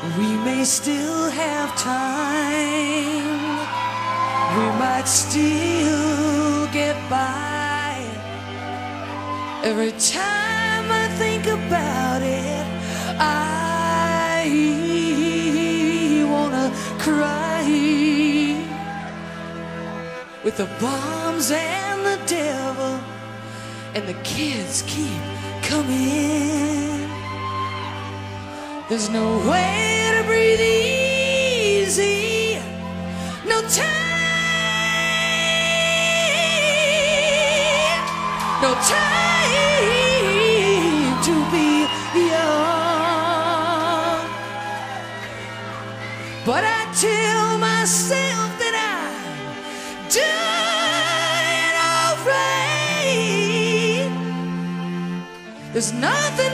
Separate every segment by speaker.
Speaker 1: We may still have time. We might still get by. Every time I think about it, I wanna cry. With the bombs and the devil, and the kids keep coming. There's no way breathe easy. No time. No time to be young. But I tell myself that doing alright. There's nothing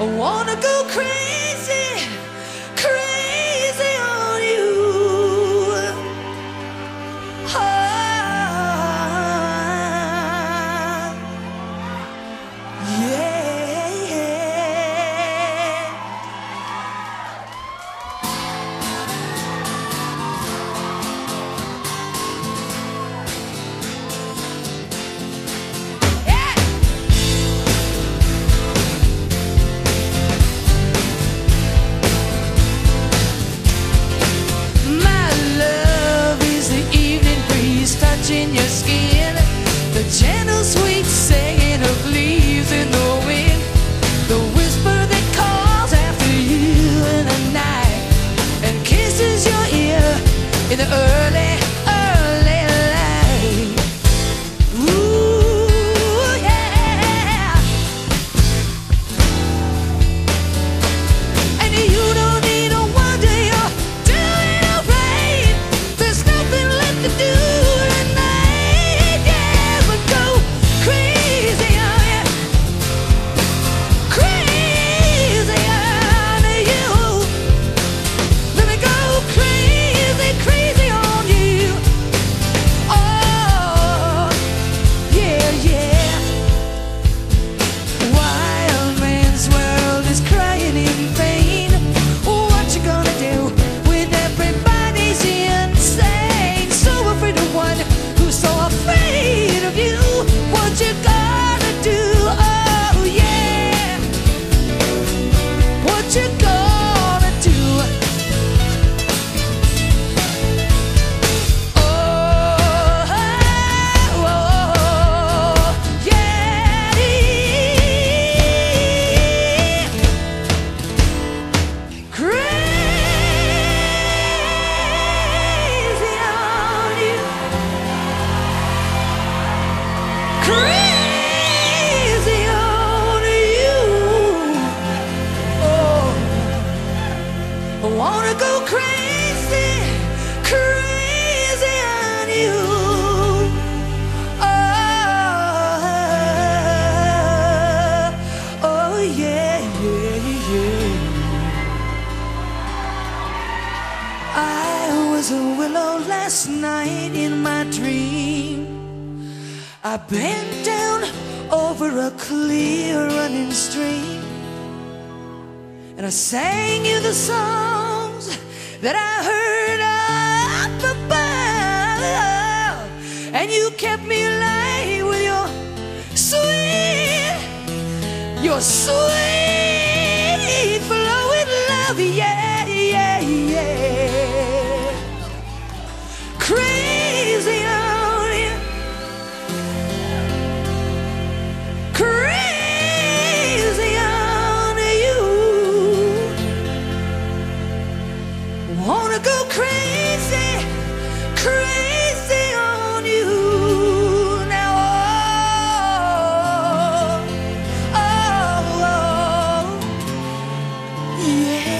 Speaker 1: I wanna go crazy, touching your skin. The gentle last night in my dream. I bent down over a clear running stream. And I sang you the songs that I heard up above. And you kept me alive with your sweet, your sweet flowing love. Yeah, yeah, yeah. Wanna go crazy, crazy on you now. Oh, oh, oh yeah.